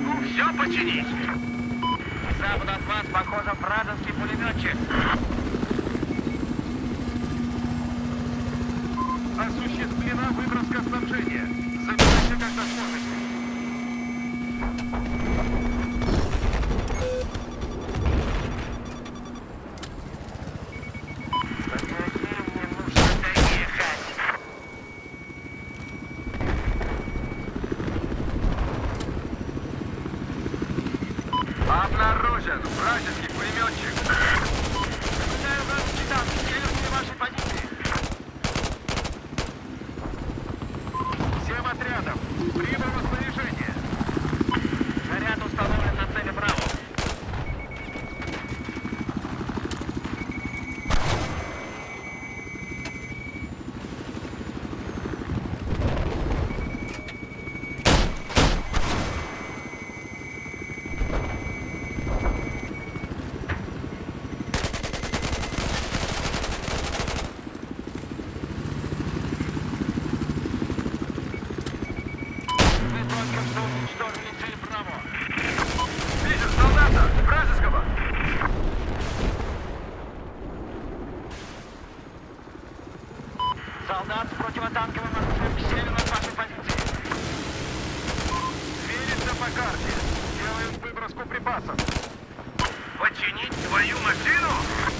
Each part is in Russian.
могу все починить. Запад от вас, похоже, вражеский пулеметчик. Осуществлена выброска снабжения. Забирайте, когда сможете. Обнаружен вражеский пулеметчик. Наблюдаю вражеский танк. Севернее вашей позиции. Всем отрядам. Прибыл в распоряжение. Заряд установлен на цели Браво. Мы только что уничтожили цель Браво. Вижу солдата! Вражеского! Солдат с противотанковым оружием к северу вашей позиции. Движется по карте. Делаем выброску припасов. Починить твою машину?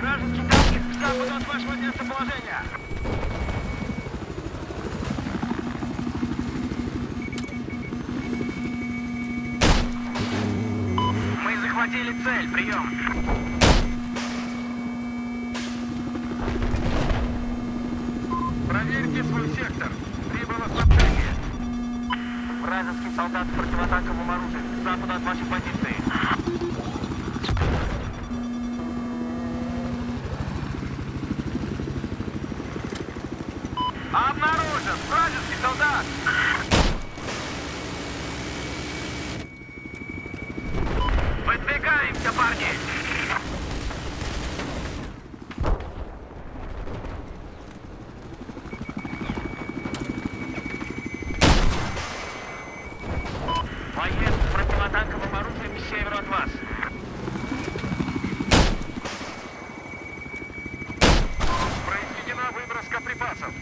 Вражеский танк к западу от вашего местоположения. Мы захватили цель. Прием. Вражеский солдат с противотанковым оружием. К от вашей позиции. Обнаружен! Вражеский солдат! Выдвигаемся, парни! Боец с противотанковым оружием к северу от вас. Произведена выброска припасов.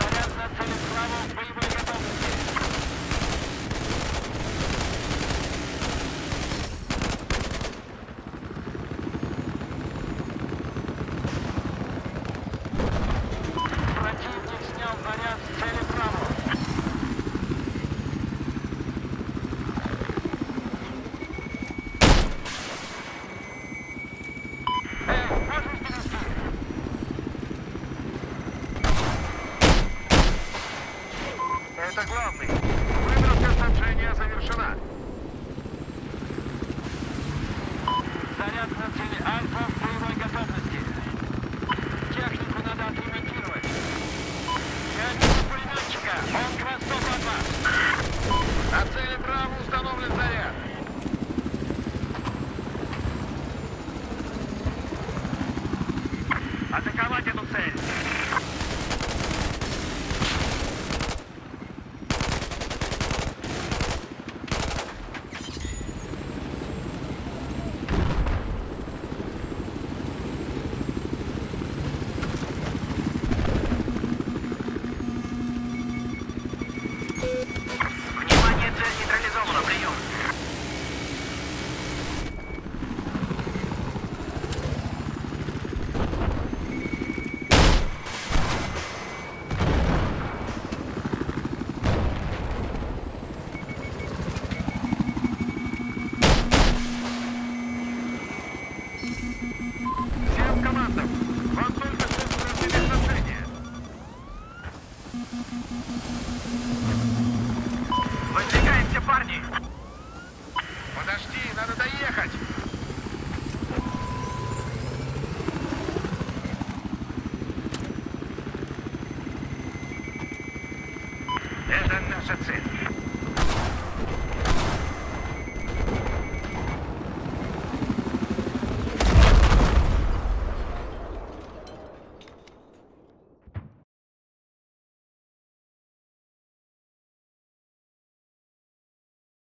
Заряд на цели справа в боевой готовности. Противник снял заряд с цели Браво. Эй, можешь перейти? Это главный. Выброска снабжения завершена. Заряд на цели Альфа в боевой готовности. Технику надо отремонтировать. Я вижу пулеметчика. Он к востоку от вас. На цели Браво установлен заряд. Атаковать эту цель. 撮影。